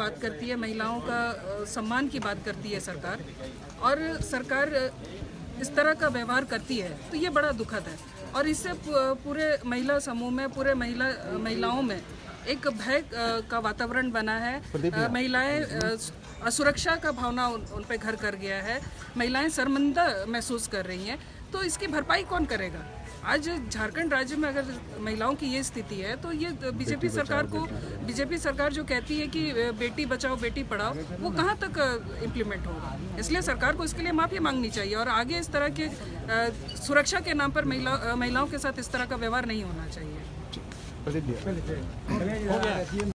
बात करती है महिलाओं का सम्मान की बात करती है सरकार और सरकार इस तरह का व्यवहार करती है तो ये बड़ा दुखद है। और इससे पूरे महिला समूह में पूरे महिला महिलाओं में एक भय का वातावरण बना है। महिलाएँ असुरक्षा का भावना उन, उन पर घर कर गया है। महिलाएँ शर्मिंदा महसूस कर रही हैं। तो इसकी भरपाई कौन करेगा? आज झारखंड राज्य में अगर महिलाओं की ये स्थिति है तो ये बीजेपी सरकार को बीजेपी सरकार जो कहती है कि बेटी बचाओ बेटी पढ़ाओ वो कहाँ तक इम्प्लीमेंट होगा? इसलिए सरकार को इसके लिए माफ़ी मांगनी चाहिए और आगे इस तरह के सुरक्षा के नाम पर महिला महिलाओं के साथ इस तरह का व्यवहार नहीं होना चाहिए।